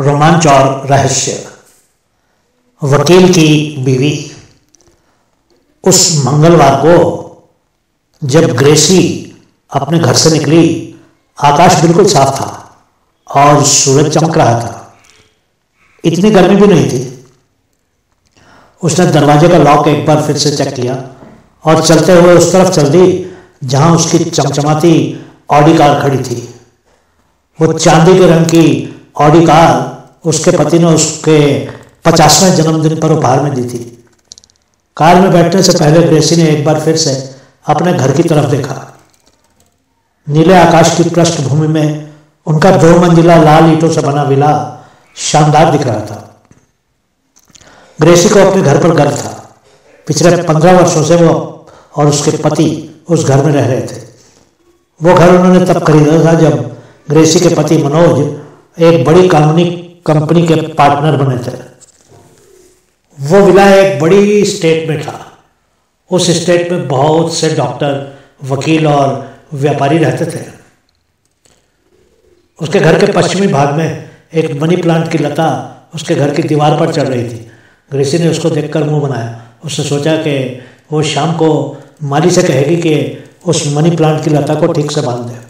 रोमांच और रहस्य। वकील की बीवी। उस मंगलवार को जब ग्रेसी अपने घर से निकली, आकाश बिल्कुल साफ़ था और सूरज चमक रहा था। इतनी गर्मी भी नहीं थी। उसने दरवाजे का लॉक एक बार फिर से चेक किया और चलते हुए उस तरफ़ चल दी, जहाँ उसकी चमचमाती ऑडी कार खड़ी थी। वो चांदी के रंग की ऑडी उसके पति ने उसके पचासवें जन्मदिन पर उपहार में दी थी। कार में बैठने से पहले ग्रेसी ने एक बार फिर से अपने घर की तरफ़ देखा। नीले आकाश की पृष्ठभूमि में उनका दो मंजिला लाल ईटों से बना विला शानदार दिख रहा था। ग्रेसी को अपने घर पर गर्व था। पिछले पंद्रह वर्षों से वो और उसके पति उस घर में रह रहे थे। वो घर उन्होंने तब खरीदा था जब ग्रेसी के पति मनोज एक बड़ी कानूनी कंपनी के पार्टनर बने थे। वो विला एक बड़ी स्टेट में था। उस स्टेट में बहुत से डॉक्टर, वकील और व्यापारी रहते थे। उसके घर के पश्चिमी भाग में एक मनी प्लांट की लता उसके घर की दीवार पर चढ़ रही थी। ग्रेसी ने उसको देखकर मुँह बनाया। उसने सोचा कि वो शाम को माली से कहेगी कि उस मनी प्लांट की लता को ठीक से बाँध दे।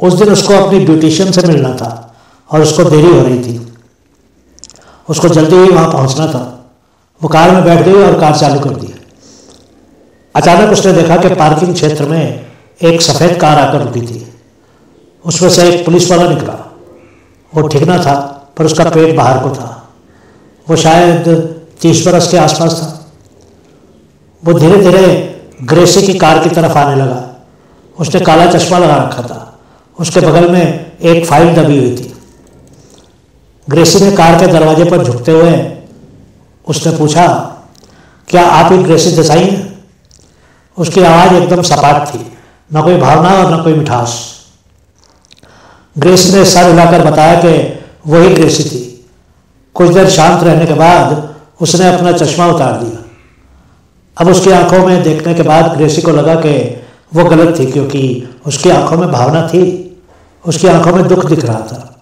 उस दिन उसको अपनी ब्यूटिशियन से मिलना था और उसको देरी हो रही थी। उसको जल्दी ही वहाँ पहुँचना था। वो कार में बैठ गई और कार चालू कर दी। अचानक उसने देखा कि पार्किंग क्षेत्र में एक सफ़ेद कार आकर रुकी थी। उसमें से एक पुलिस वाला निकला। वो ठिकना था, पर उसका पेट बाहर को था। वो शायद तीस बरस के आसपास था। वो धीरे धीरे ग्रेसी की कार की तरफ़ आने लगा। उसने काला चश्मा लगा रखा था। उसके बगल में एक फ़ाइल दबी हुई थी। ग्रेसी ने कार के दरवाजे पर झुकते हुए उसने पूछा, क्या आप ही ग्रेसी देसाई हैं? उसकी आवाज़ एकदम सपाट थी, न कोई भावना और न कोई मिठास। ग्रेसी ने सर हिलाकर बताया कि वही ग्रेसी थी। कुछ देर शांत रहने के बाद उसने अपना चश्मा उतार दिया। अब उसकी आँखों में देखने के बाद ग्रेसी को लगा कि वो गलत थी, क्योंकि उसकी आँखों में भावना थी। उसकी आँखों में दुख दिख रहा था।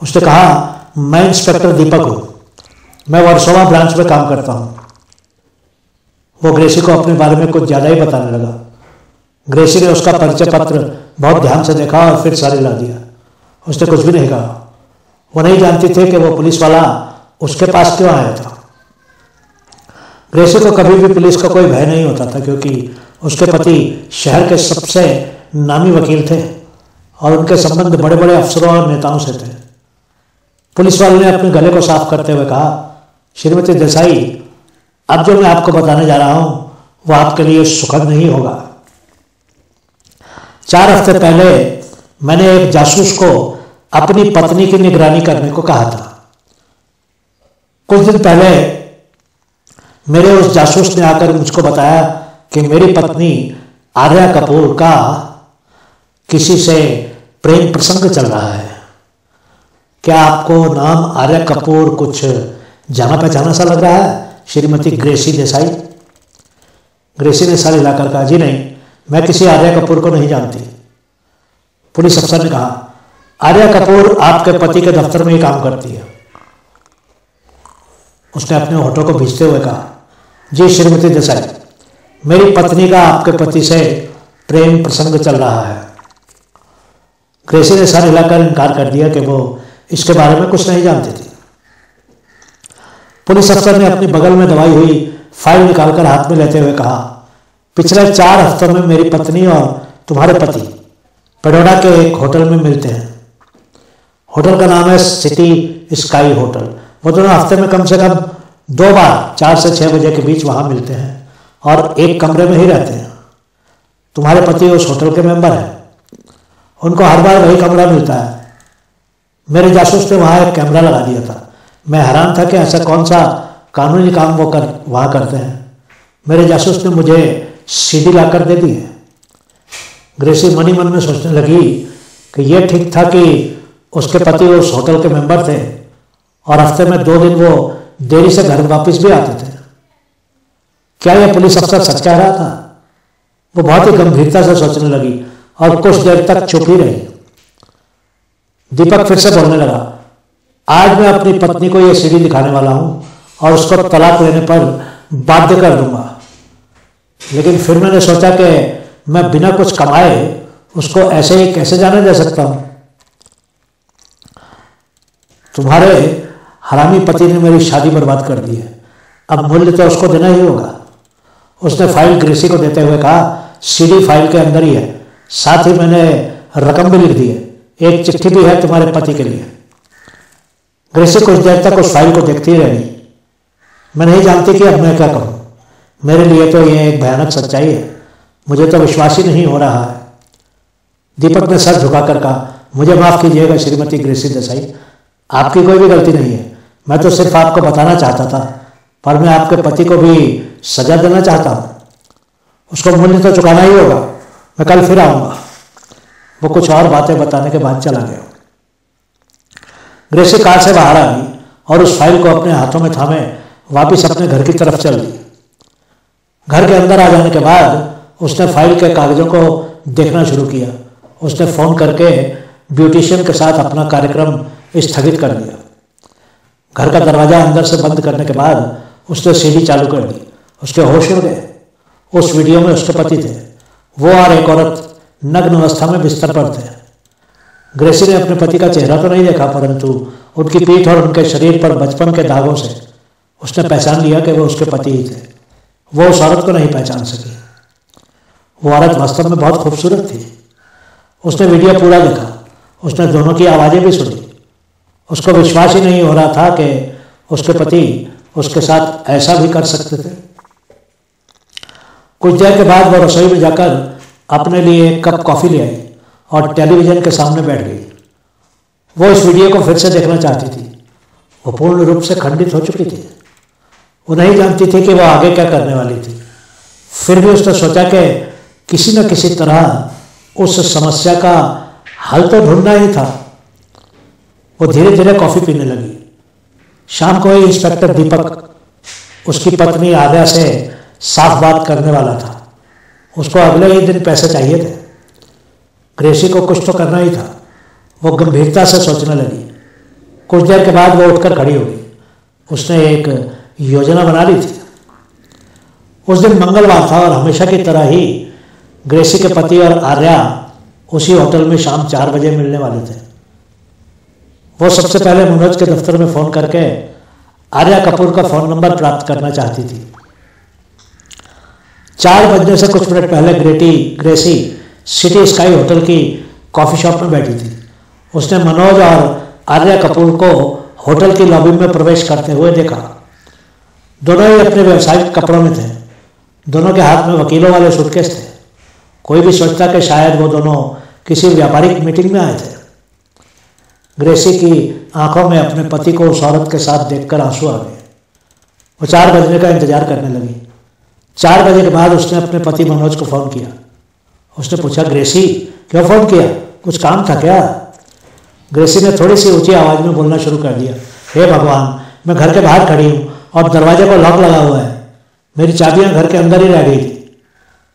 उसने कहा, मैं इंस्पेक्टर दीपक हूँ। मैं वर्सोवा ब्रांच में काम करता हूँ। वो ग्रेसी को अपने बारे में कुछ ज़्यादा ही बताने लगा। ग्रेसी ने उसका परिचय पत्र बहुत ध्यान से देखा और फिर सारे ला दिया। उसने कुछ भी नहीं कहा। वो नहीं जानती थे कि वो पुलिस वाला उसके पास क्यों आया था। ग्रेसी को कभी भी पुलिस का कोई भय नहीं होता था, क्योंकि उसके पति शहर के सबसे नामी वकील थे। और उनके संबंध बड़े बड़े अफसरों और नेताओं से थे। पुलिस वाले ने अपने गले को साफ़ करते हुए कहा, श्रीमती देसाई, अब जो मैं आपको बताने जा रहा हूँ, वो आपके लिए सुखद नहीं होगा। चार हफ़्ते पहले मैंने एक जासूस को अपनी पत्नी की निगरानी करने को कहा था। कुछ दिन पहले मेरे उस जासूस ने आकर मुझको बताया कि मेरी पत्नी आर्या कपूर का किसी से प्रेम प्रसंग चल रहा है। क्या आपको नाम आर्या कपूर कुछ जाना पहचाना सा लग रहा है? श्रीमती ग्रेसी देसाई। ग्रेसी ने सारे हिलाकर कहा, जी नहीं, मैं किसी आर्या कपूर को नहीं जानती। पुलिस अफसर ने कहा, आर्या कपूर आपके पति के दफ्तर में ही काम करती है। उसने अपने होठों को भीजते हुए कहा, जी श्रीमती देसाई, मेरी पत्नी का आपके पति से प्रेम प्रसंग चल रहा है। ग्रेसी ने सर हिलाकर इनकार कर दिया कि वो इसके बारे में कुछ नहीं जानती थी। पुलिस अफसर ने अपनी बगल में दवाई हुई फ़ाइल निकालकर हाथ में लेते हुए कहा, पिछले चार हफ्तों में मेरी पत्नी और तुम्हारे पति पडोडा के एक होटल में मिलते हैं। होटल का नाम है सिटी स्काई होटल। वो दोनों हफ़्ते में कम से कम दो बार चार से छह बजे के बीच वहाँ मिलते हैं और एक कमरे में ही रहते हैं। तुम्हारे पति उस होटल के मेंबर हैं। उनको हर बार वही कमरा मिलता है। मेरे जासूस ने वहाँ एक कैमरा लगा दिया था। मैं हैरान था कि ऐसा कौन सा कानूनी काम वो कर, वहाँ करते हैं। मेरे जासूस ने मुझे सीडी लाकर दे दी है। ग्रेसी मनी मन में सोचने लगी कि यह ठीक था कि उसके पति उस होटल के मेंबर थे और हफ़्ते में दो दिन वो देरी से घर वापस भी आते थे। क्या यह पुलिस अफसर सच कह रहा था? वो बहुत ही गंभीरता से सोचने लगी। और कुछ देर तक चुप ही रहे। दीपक फिर से बोलने लगा, आज मैं अपनी पत्नी को यह सीढ़ी दिखाने वाला हूँ और उसको तलाक लेने पर बाध्य कर दूँगा। लेकिन फिर मैंने सोचा कि मैं बिना कुछ कमाए उसको ऐसे ही कैसे जाने दे सकता हूँ? तुम्हारे हरामी पति ने मेरी शादी बर्बाद कर दी है। अब मूल्य तो उसको देना ही होगा। उसने फ़ाइल ग्रेसी को देते हुए कहा सीडी फ़ाइल के अंदर ही है। साथ ही मैंने रकम भी लिख दी है। एक चिट्ठी भी है तुम्हारे पति के लिए। ग्रेसी कुछ देर तक उस फ़ाइल को देखती ही रही मैं नहीं जानती कि अब मैं क्या करूँ मेरे लिए तो यह एक भयानक सच्चाई है। मुझे तो विश्वास ही नहीं हो रहा है। दीपक ने सर झुकाकर कहा, मुझे माफ़ कीजिएगा श्रीमती ग्रेसी देसाई। आपकी कोई भी गलती नहीं है। मैं तो सिर्फ़ आपको बताना चाहता था, पर मैं आपके पति को भी सजा देना चाहता हूँ। उसको मूल्य तो चुकाना ही होगा। मैं कल फिर आऊँगा। वो कुछ और बातें बताने के बाद चला गया। ग्रेसी कार से बाहर आ गई और उस फ़ाइल को अपने हाथों में थामे, वापिस अपने घर की तरफ़ चल दी। घर के अंदर आ जाने के बाद उसने फ़ाइल के कागजों को देखना शुरू किया। उसने फ़ोन करके ब्यूटिशियन के साथ अपना कार्यक्रम स्थगित कर दिया। घर का दरवाज़ा अंदर से बंद करने के बाद उसने सीढ़ी चालू कर दी। उसके होश उड़ गए। उस वीडियो में उसके पति थे। वो और एक औरत नग्न अवस्था में बिस्तर पर थे। ग्रेसी ने अपने पति का चेहरा तो नहीं देखा, परंतु उनकी पीठ और उनके शरीर पर बचपन के दागों से उसने पहचान लिया कि वो उसके पति ही थे। वो उस औरत को नहीं पहचान सकी। वो औरत वास्तव में बहुत खूबसूरत थी। उसने वीडियो पूरा देखा। उसने दोनों की आवाज़ें भी सुनी। उसको विश्वास ही नहीं हो रहा था कि उसके पति उसके साथ ऐसा भी कर सकते थे। कुछ देर के बाद वो रसोई में जाकर अपने लिए एक कप कॉफ़ी ले आई और टेलीविज़न के सामने बैठ गई। वो इस वीडियो को फिर से देखना चाहती थी। वो पूर्ण रूप से खंडित हो चुकी थी। वो नहीं जानती थी कि वो आगे क्या करने वाली थी। फिर भी उसने सोचा कि किसी न किसी तरह उस समस्या का हल तो ढूंढना ही था। वो धीरे धीरे कॉफ़ी पीने लगी। शाम को ही इंस्पेक्टर दीपक, उसकी पत्नी आर्या से साफ़ बात करने वाला था। उसको अगले ही दिन पैसे चाहिए थे। ग्रेसी को कुछ तो करना ही था। वो गंभीरता से सोचने लगी। कुछ देर के बाद वो उठकर खड़ी हो गई। उसने एक योजना बना ली थी। उस दिन मंगलवार था और हमेशा की तरह ही ग्रेसी के पति और आर्या उसी होटल में शाम चार बजे मिलने वाले थे। वो सबसे पहले मनोज के दफ्तर में फ़ोन करके आर्या कपूर का फ़ोन नंबर प्राप्त करना चाहती थी। चार बजने से कुछ मिनट पहले ग्रेटी, ग्रेसी सिटी स्काई होटल की कॉफ़ी शॉप में बैठी थी। उसने मनोज और आर्या कपूर को होटल की लॉबी में प्रवेश करते हुए देखा। दोनों ही अपने व्यवसायिक कपड़ों में थे। दोनों के हाथ में वकीलों वाले सूटकेस थे। कोई भी सोचता कि शायद वो दोनों किसी व्यापारिक मीटिंग में आए थे। ग्रेसी की आँखों में अपने पति को औरत के साथ देखकर आँसू आ गए। वो चार बजने का इंतज़ार करने लगी। चार बजे के बाद उसने अपने पति मनोज को फ़ोन किया। उसने पूछा, ग्रेसी, क्यों फ़ोन किया? कुछ काम था क्या? ग्रेसी ने थोड़ी सी ऊँची आवाज़ में बोलना शुरू कर दिया। हे भगवान, मैं घर के बाहर खड़ी हूँ और दरवाजे पर लॉक लगा हुआ है। मेरी चाबियाँ घर के अंदर ही रह गई थी।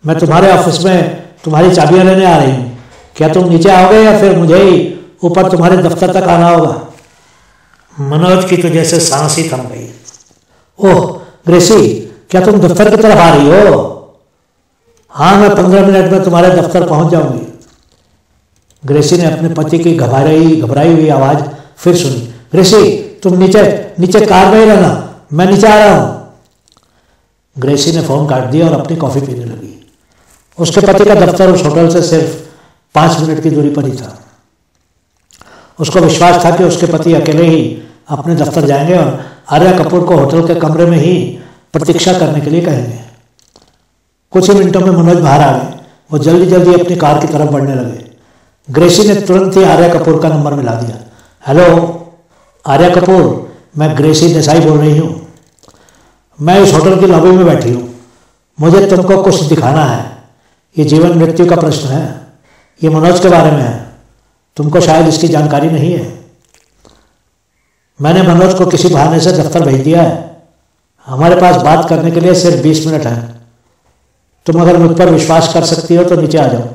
मैं तुम्हारे ऑफ़िस में तुम्हारी चाबियाँ लेने आ रही हूँ। क्या तुम नीचे आओगे या फिर मुझे ही ऊपर तुम्हारे दफ्तर तक आना होगा? मनोज की तो जैसे सांस ही थम गई। ओह, ग्रेसी क्या तुम दफ्तर की तरफ़ आ रही हो? हाँ मैं पंद्रह मिनट में तुम्हारे दफ्तर पहुँच जाऊँगी। ग्रेसी ने अपने पति की घबराई घबराई हुई आवाज़ फिर सुनी। ग्रेसी, तुम नीचे नीचे कार में ही रहना। मैं नीचे आ रहा हूँ। ग्रेसी ने फ़ोन काट दिया और अपनी कॉफ़ी पीने लगी। उसके पति का दफ्तर उस होटल से सिर्फ़ पाँच मिनट की दूरी पर ही था। उसको विश्वास था कि उसके पति अकेले ही अपने दफ्तर जाएँगे और आर्या कपूर को होटल के कमरे में ही प्रतीक्षा करने के लिए कहेंगे। कुछ ही मिनटों में मनोज बाहर आ गए। वो जल्दी जल्दी अपनी कार की तरफ़ बढ़ने लगे। ग्रेसी ने तुरंत ही आर्या कपूर का नंबर मिला दिया। हेलो, आर्या कपूर, मैं ग्रेसी देसाई बोल रही हूँ। मैं इस होटल की लॉबी में बैठी हूँ। मुझे तुमको कुछ दिखाना है। ये जीवन मृत्यु का प्रश्न है। ये मनोज के बारे में है। तुमको शायद इसकी जानकारी नहीं है। मैंने मनोज को किसी बहाने से दफ्तर भेज दिया है। हमारे पास बात करने के लिए सिर्फ़ बीस मिनट है। तुम अगर मुझ पर विश्वास कर सकती हो तो नीचे आ जाओ।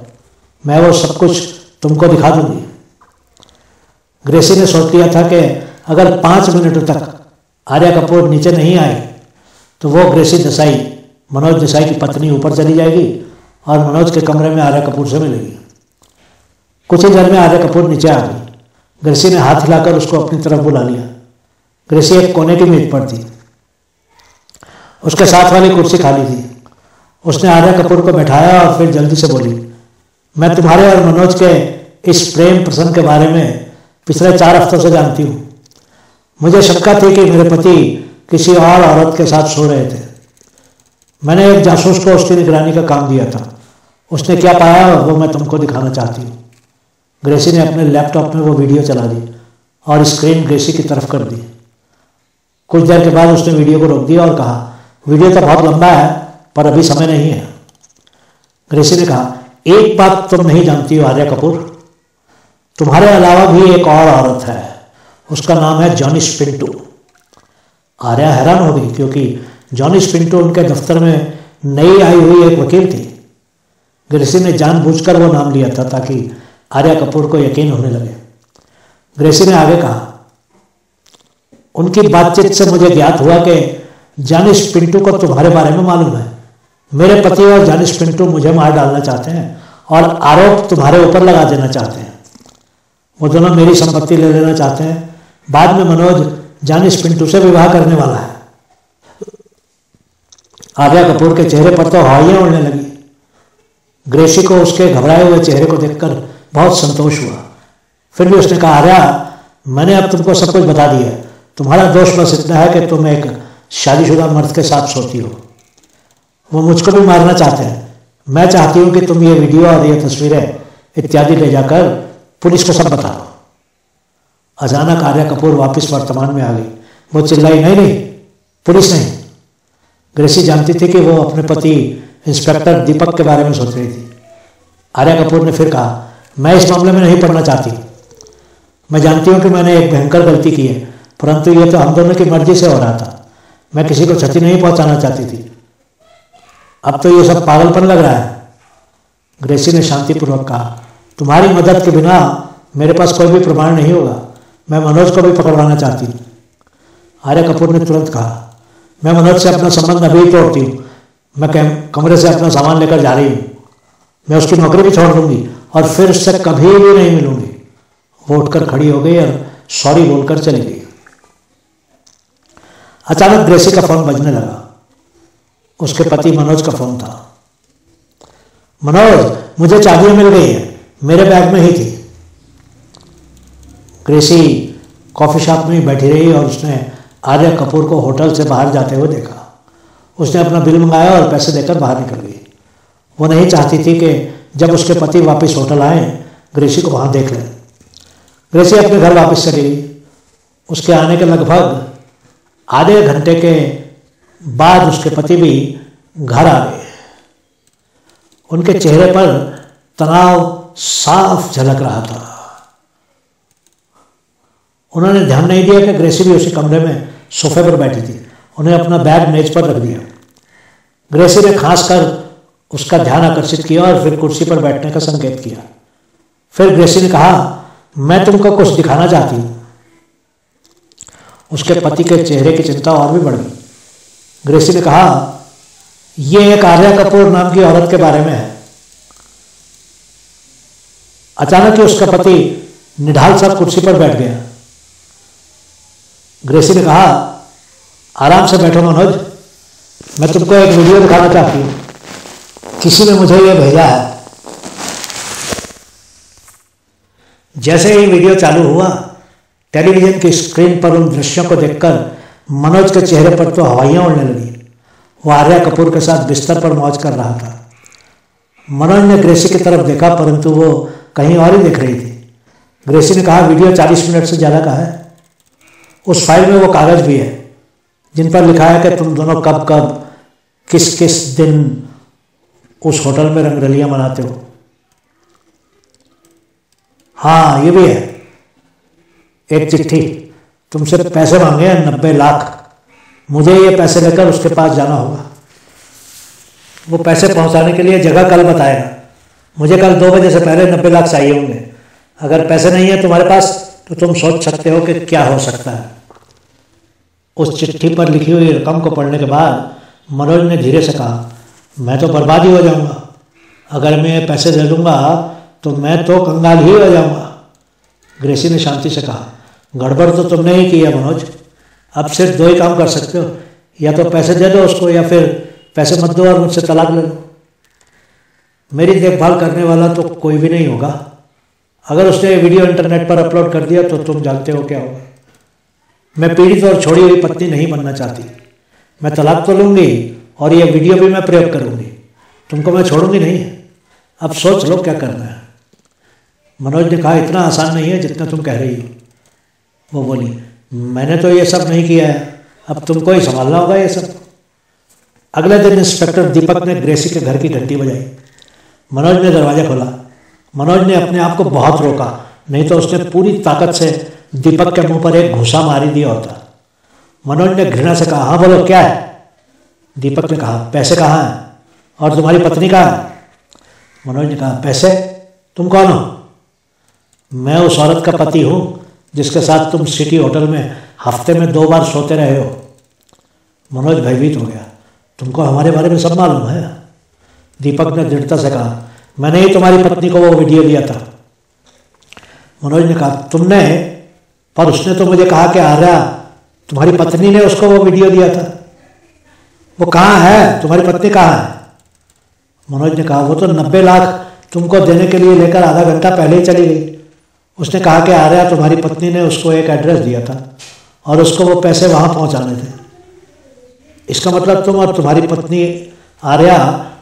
मैं वो सब कुछ तुमको दिखा दूँगी। ग्रेसी ने सोच लिया था कि अगर पाँच मिनट तक आर्या कपूर नीचे नहीं आए तो वो ग्रेसी देसाई, मनोज देसाई की पत्नी ऊपर चली जाएगी और मनोज के कमरे में आर्या कपूर से मिलेगी। कुछ ही देर में आर्या कपूर नीचे आ गई। ग्रेसी ने हाथ हिलाकर उसको अपनी तरफ़ बुला लिया। ग्रेसी एक कोने की मेज पर थी। उसके साथ वाली कुर्सी खाली थी। उसने आर्या कपूर को बैठाया और फिर जल्दी से बोली, मैं तुम्हारे और मनोज के इस प्रेम प्रसंग के बारे में पिछले चार हफ्तों से जानती हूँ। मुझे शक्का थी कि मेरे पति किसी और औरत के साथ सो रहे थे। मैंने एक जासूस को उसकी निगरानी का काम दिया था। उसने क्या पाया वो मैं तुमको दिखाना चाहती हूँ। ग्रेसी ने अपने लैपटॉप में वो वीडियो चला दी और स्क्रीन ग्रेसी की तरफ़ कर दी। कुछ देर के बाद उसने वीडियो को रोक दिया और कहा वीडियो तो बहुत लंबा है, पर अभी समय नहीं है। ग्रेसी ने कहा, एक बात तुम नहीं जानती हो, आर्या कपूर। तुम्हारे अलावा भी एक और औरत है। उसका नाम है जॉनिस पिंटू आर्या हैरान हो गई, क्योंकि जॉनिस पिंटू उनके दफ्तर में नई आई हुई एक वकील थी। ग्रेसी ने जानबूझकर वो नाम लिया था, ताकि आर्या कपूर को यकीन होने लगे। ग्रेसी ने आगे कहा, उनकी बातचीत से मुझे ज्ञात हुआ कि जानिश पिंटू को तुम्हारे बारे में मालूम है। मेरे पति और जानिश पिंटू मुझे मार डालना चाहते हैं और आरोप तुम्हारे ऊपर लगा देना चाहते हैं। वो दोनों मेरी संपत्ति ले लेना चाहते हैं। बाद में मनोज जानिश पिंटू से विवाह करने वाला है। आर्या कपूर के चेहरे पर तो हवाइयाँ उड़ने लगी। ग्रेसी को उसके घबराए हुए चेहरे को देखकर बहुत संतोष हुआ। फिर भी उसने कहा आर्या मैंने अब तुमको सब कुछ बता दिया तुम्हारा दोष बस इतना है कि तुम एक शादीशुदा मर्द के साथ सोती हो। वो मुझको भी मारना चाहते हैं। मैं चाहती हूँ कि तुम ये वीडियो और ये तस्वीरें इत्यादि ले जाकर पुलिस को सब बताओ। अचानक आर्या कपूर वापस वर्तमान में आ गई। वो चिल्लाई, नहीं नहीं, पुलिस नहीं। ग्रेसी जानती थी कि वो अपने पति इंस्पेक्टर दीपक के बारे में सोच रही थी। आर्या कपूर ने फिर कहा, मैं इस मामले में नहीं पढ़ना चाहती। मैं जानती हूँ कि मैंने एक भयंकर गलती की है, परंतु ये तो हम दोनों की मर्ज़ी से हो रहा था। मैं किसी को क्षति नहीं पहुंचाना चाहती थी। अब तो ये सब पागलपन लग रहा है। ग्रेसी ने शांतिपूर्वक कहा, तुम्हारी मदद के बिना मेरे पास कोई भी प्रमाण नहीं होगा। मैं मनोज को भी पकड़वाना चाहती हूँ। आर्य कपूर ने तुरंत कहा, मैं मनोज से अपना संबंध अभी तोड़ती हूँ। मैं कमरे से अपना सामान लेकर जा रही हूँ। मैं उसकी नौकरी भी छोड़ दूँगी और फिर उससे कभी भी नहीं मिलूँगी। वो उठकर खड़ी हो गई और सॉरी बोलकर चली गई। अचानक ग्रेसी का फ़ोन बजने लगा। उसके पति मनोज का फ़ोन था। मनोज, मुझे चाबियाँ मिल गई है। मेरे बैग में ही थी। ग्रेसी कॉफ़ी शॉप में ही बैठी रही और उसने आर्य कपूर को होटल से बाहर जाते हुए देखा। उसने अपना बिल मंगाया और पैसे देकर बाहर निकल गई। वो नहीं चाहती थी कि जब उसके पति वापस होटल आए, ग्रेसी को वहाँ देख लें। ग्रेसी अपने घर वापस चली गई। उसके आने के लगभग आधे घंटे के बाद उसके पति भी घर आ गए। उनके चेहरे पर तनाव साफ़ झलक रहा था। उन्होंने ध्यान नहीं दिया कि ग्रेसी भी उसी कमरे में सोफे पर बैठी थी। उन्हें अपना बैग मेज पर रख दिया। ग्रेसी ने खास कर उसका ध्यान आकर्षित किया और फिर कुर्सी पर बैठने का संकेत किया। फिर ग्रेसी ने कहा, मैं तुमको कुछ दिखाना चाहती हूँ। उसके पति के चेहरे की चिंता और भी बढ़ गई। ग्रेसी ने कहा यह एक आर्या कपूर नाम की औरत के बारे में है। अचानक ही उसका पति निढाल साहब कुर्सी पर बैठ गया। ग्रेसी ने कहा, आराम से बैठो मनोज, मैं तुमको एक वीडियो दिखाना चाहती हूँ। किसी ने मुझे ये भेजा है। जैसे ही वीडियो चालू हुआ टेलीविज़न की स्क्रीन पर उन दृश्यों को देखकर मनोज के चेहरे पर तो हवाइयाँ उड़ने लगी। वो आर्या कपूर के साथ बिस्तर पर मौज कर रहा था। मनोज ने ग्रेसी की तरफ़ देखा, परंतु वो कहीं और ही देख रही थी। ग्रेसी ने कहा, वीडियो 40 मिनट से ज़्यादा का है। उस फ़ाइल में वो कागज़ भी है, जिन पर लिखा है कि तुम दोनों कब कब, किस किस दिन उस होटल में रंगरलियाँ मनाते हो। हाँ ये भी है। एक चिट्ठी, तुमसे पैसे मांगे हैं, नब्बे लाख। मुझे ये पैसे लेकर उसके पास जाना होगा। वो पैसे पहुँचाने के लिए जगह कल बताएगा मुझे कल दो बजे से पहले नब्बे लाख चाहिए होंगे। अगर पैसे नहीं है तुम्हारे पास तो तुम सोच सकते हो कि क्या हो सकता है। उस चिट्ठी पर लिखी हुई रकम को पढ़ने के बाद मनोज ने धीरे से कहा, मैं तो बर्बाद ही हो जाऊँगा। अगर मैं पैसे दे दूँगा तो मैं तो कंगाल ही हो जाऊँगा। ग्रेसी ने शांति से कहा गड़बड़ तो तुमने ही किया मनोज। अब सिर्फ़ दो ही काम कर सकते हो। या तो पैसे दे दो उसको, या फिर पैसे मत दो और मुझसे तलाक ले लो। मेरी देखभाल करने वाला तो कोई भी नहीं होगा। अगर उसने वीडियो इंटरनेट पर अपलोड कर दिया तो तुम जानते हो क्या होगा। मैं पीड़ित और छोड़ी हुई पत्नी नहीं बनना चाहती। मैं तलाक तो लूँगी और ये वीडियो भी मैं प्रयोग करूँगी। तुमको मैं छोड़ूँगी नहीं। अब सोच लो क्या करना है। मनोज ने कहा, इतना आसान नहीं है जितना तुम कह रही हो। वो बोली, मैंने तो ये सब नहीं किया है। अब तुमको ही संभालना होगा ये सब. अगले दिन इंस्पेक्टर दीपक ने ग्रेसी के घर की घंटी बजाई। मनोज ने दरवाज़ा खोला। मनोज ने अपने आप को बहुत रोका। नहीं तो उसने पूरी ताकत से दीपक के मुँह पर एक घुसा मारी दिया होता। मनोज ने घृणा से कहा हाँ बोलो, क्या है? दीपक ने कहा, पैसे कहाँ हैं? और तुम्हारी पत्नी कहाँ है? मनोज ने कहा, पैसे? तुम कौन हो? मैं उस औरत का पति हूँ। जिसके साथ तुम सिटी होटल में हफ़्ते में दो बार सोते रहे हो। मनोज भयभीत हो गया। तुमको हमारे बारे में सब मालूम है? दीपक ने दृढ़ता से कहा, मैंने ही तुम्हारी पत्नी को वो वीडियो दिया था। मनोज ने कहा, तुमने? पर उसने तो मुझे कहा कि आर्या, तुम्हारी पत्नी ने उसको वो वीडियो दिया था। वो कहाँ है? तुम्हारी पत्नी कहाँ है? मनोज ने कहा, वो तो नब्बे लाख तुमको देने के लिए लेकर आधा घंटा पहले ही चली गई। उसने कहा कि आर्या, तुम्हारी पत्नी ने उसको एक एड्रेस दिया था और उसको वो पैसे वहाँ पहुँचाने थे। इसका मतलब तुम और तुम्हारी पत्नी आर्या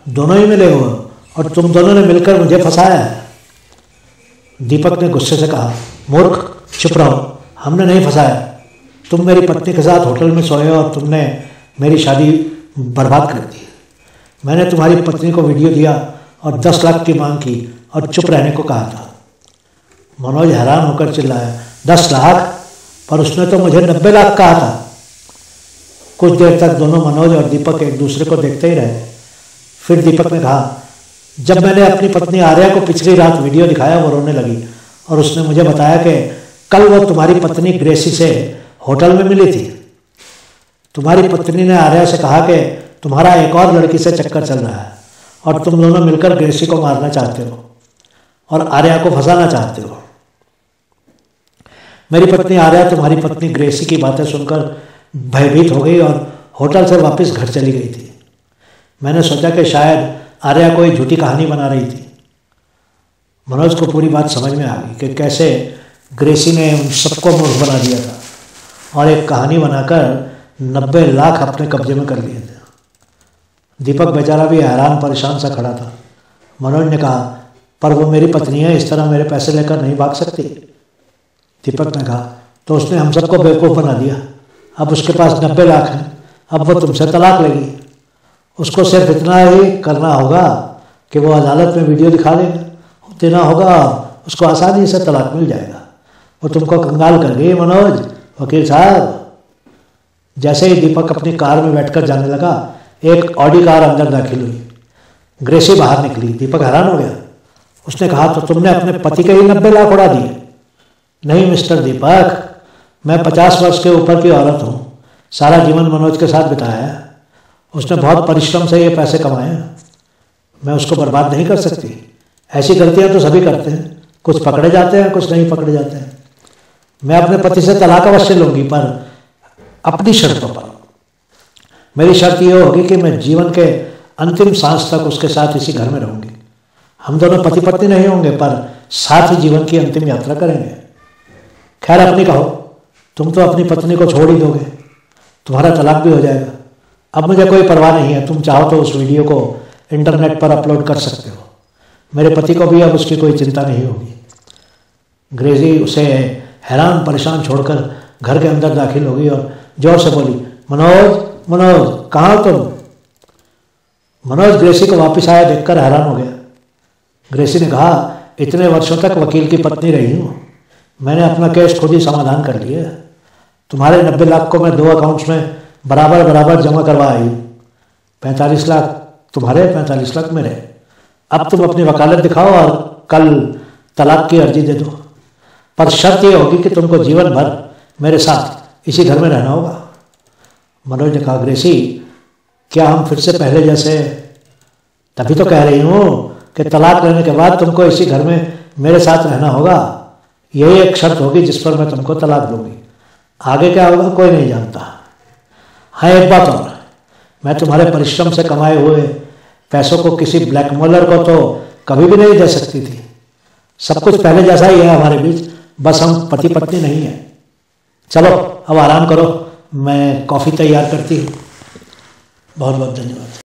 दोनों ही मिले हुए और तुम दोनों ने मिलकर मुझे फंसाया है। दीपक ने गुस्से से कहा, मूर्ख, चुप रहो, हमने नहीं फंसाया। तुम मेरी पत्नी के साथ होटल में सोए और तुमने मेरी शादी बर्बाद कर दी मैंने तुम्हारी पत्नी को वीडियो दिया और दस लाख की मांग की और चुप रहने को कहा था। मनोज हैरान होकर चिल्लाया, दस लाख? पर उसने तो मुझे नब्बे लाख कहा था। कुछ देर तक दोनों मनोज और दीपक एक दूसरे को देखते ही रहे। फिर दीपक ने कहा, जब मैंने अपनी पत्नी आर्या को पिछली रात वीडियो दिखाया, वो रोने लगी और उसने मुझे बताया कि कल वो तुम्हारी पत्नी ग्रेसी से होटल में मिली थी। तुम्हारी पत्नी ने आर्या से कहा कि तुम्हारा एक और लड़की से चक्कर चल रहा है और तुम दोनों मिलकर ग्रेसी को मारना चाहते हो और आर्या को फंसाना चाहते हो। मेरी पत्नी आर्या तुम्हारी पत्नी ग्रेसी की बातें सुनकर भयभीत हो गई और होटल से वापस घर चली गई थी। मैंने सोचा कि शायद आर्या कोई झूठी कहानी बना रही थी। मनोज को पूरी बात समझ में आ गई कि कैसे ग्रेसी ने उन सबको मूर्ख बना दिया था और एक कहानी बनाकर नब्बे लाख अपने कब्जे में कर लिए थे। दीपक बेचारा भी हैरान, परेशान सा खड़ा था। मनोज ने कहा, पर वो मेरी पत्नी है, इस तरह मेरे पैसे लेकर नहीं भाग सकती? दीपक ने कहा तो उसने हम सबको बेवकूफ़ बना दिया। अब उसके पास नब्बे लाख हैं। अब वो तुमसे तलाक लेगी। उसको सिर्फ़ इतना ही करना होगा कि वो अदालत में वीडियो दिखा देगा। देना होगा, उसको आसानी से तलाक मिल जाएगा। वो तुमको कंगाल कर गई मनोज, वकील साहब। जैसे ही दीपक अपनी कार में बैठकर जाने लगा, एक ऑडी कार अंदर दाखिल हुई। ग्रेसी बाहर निकली। दीपक हैरान हो गया। उसने कहा तो तुमने अपने पति के ही नब्बे लाख उड़ा दिए। नहीं, मिस्टर दीपक, मैं पचास वर्ष के ऊपर की औरत हूँ। सारा जीवन मनोज के साथ बिताया उसने बहुत परिश्रम से ये पैसे कमाए हैं। मैं उसको बर्बाद नहीं कर सकती। ऐसी गलतियाँ तो सभी करते हैं। कुछ पकड़े जाते हैं, कुछ नहीं पकड़े जाते हैं। मैं अपने पति से तलाक अवश्य लूँगी, पर अपनी शर्तों पर। मेरी शर्त यह होगी कि मैं जीवन के अंतिम सांस तक उसके साथ इसी घर में रहूँगी। हम दोनों पति पत्नी नहीं होंगे, पर साथ ही जीवन की अंतिम यात्रा करेंगे। खैर, अपनी कहो। तुम तो अपनी पत्नी को छोड़ ही दोगे। तुम्हारा तलाक भी हो जाएगा। अब मुझे कोई परवाह नहीं है। तुम चाहो तो उस वीडियो को इंटरनेट पर अपलोड कर सकते हो। मेरे पति को भी अब उसकी कोई चिंता नहीं होगी। ग्रेजी उसे हैरान, परेशान छोड़कर घर के अंदर दाखिल हो गई और ज़ोर से बोली, मनोज मनोज, कहाँ तुम? मनोज ग्रेसी को वापस आया देखकर हैरान हो गया। ग्रेसी ने कहा, इतने वर्षों तक वकील की पत्नी रही हूँ। मैंने अपना केस खुद ही समाधान कर लिया। तुम्हारे नब्बे लाख को मैं दो अकाउंट्स में बराबर बराबर जमा करवा आई पैंतालीस लाख तुम्हारे, पैंतालीस लाख मेरे। अब तुम अपनी वकालत दिखाओ और कल तलाक की अर्जी दे दो। पर शर्त यह होगी कि तुमको जीवन भर मेरे साथ इसी घर में रहना होगा। मनोज ने कहा, ग्रेसी, क्या हम फिर से पहले जैसे तभी तो कह रही हूँ कि तलाक लेने के बाद तुमको इसी घर में मेरे साथ रहना होगा। यही एक शर्त होगी जिस पर मैं तुमको तलाक दूँगी। आगे क्या होगा, कोई नहीं जानता। हाँ एक बात और। मैं तुम्हारे परिश्रम से कमाए हुए पैसों को किसी ब्लैकमेलर को तो कभी भी नहीं दे सकती थी। सब कुछ पहले जैसा ही है हमारे बीच। बस हम पति पत्नी नहीं है। चलो, अब आराम करो। मैं कॉफ़ी तैयार करती हूँ। बहुत बहुत धन्यवाद।